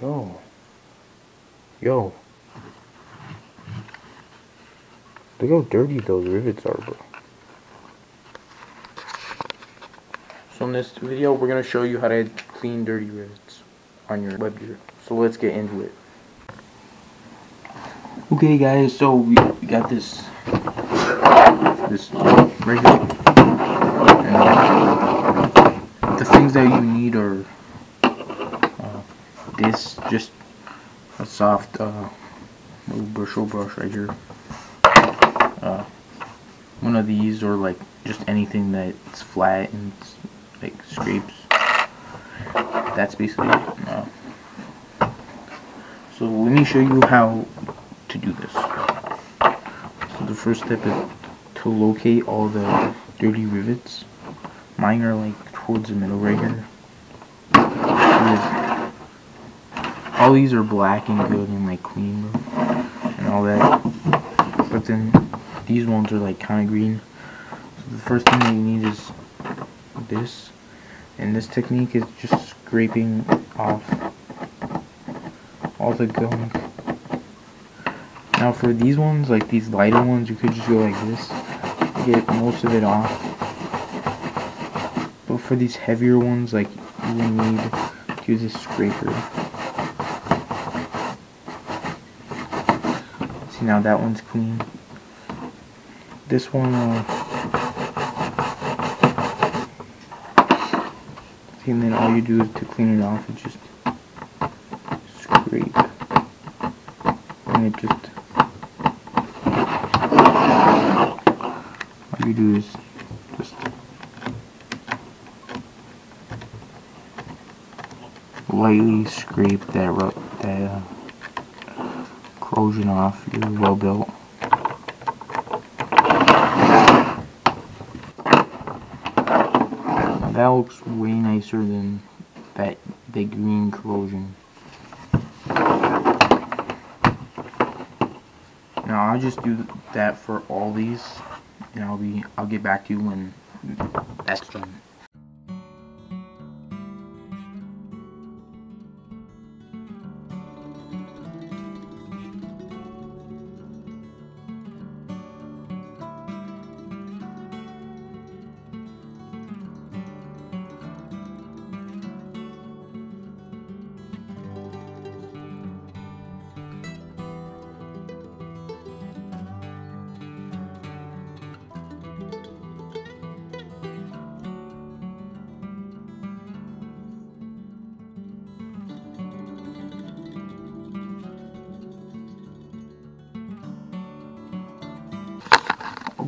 Yo. Yo. Look how dirty those rivets are, bro. So in this video, we're going to show you how to clean dirty rivets on your web gear. So let's get into it. Okay guys, so we, got this, this right here. And uh, the things that you need are uh, this, just a soft uh, little bristle brush right here. Uh, one of these or like just anything that's flat and like scrapes. That's basically it. Uh, so let me show you how to do this. So the first step is to locate all the dirty rivets. Mine are like towards the middle right here. All these are black and good and like clean and all that. But then these ones are like kind of green. So the first thing that you need is this. And this technique is just scraping off all the gunk. Now for these ones, like these lighter ones, you could just go like this get most of it off. But for these heavier ones, like you need to use a scraper. See now that one's clean. This one, uh, see, and then all you do is to clean it off, is just scrape, and it just all you do is just lightly scrape that that uh, corrosion off your web belt. That looks way nicer than that big green corrosion. Now I'll just do that for all these and I'll be I'll get back to you when that's done.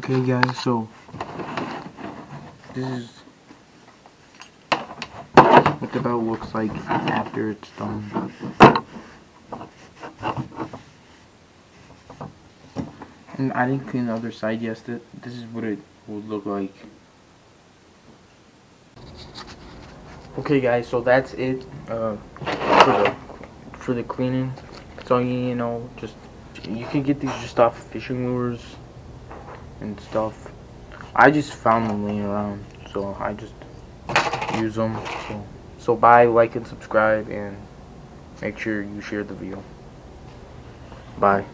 Okay guys, so this is what the belt looks like after it's done. And I didn't clean the other side yet. This is what it would look like. Okay guys, so that's it uh, for the for the cleaning. So you know, just you can get these just off fishing lures and stuff. I just found them laying around, so I just use them. So, so bye, like, and subscribe, and make sure you share the video. Bye.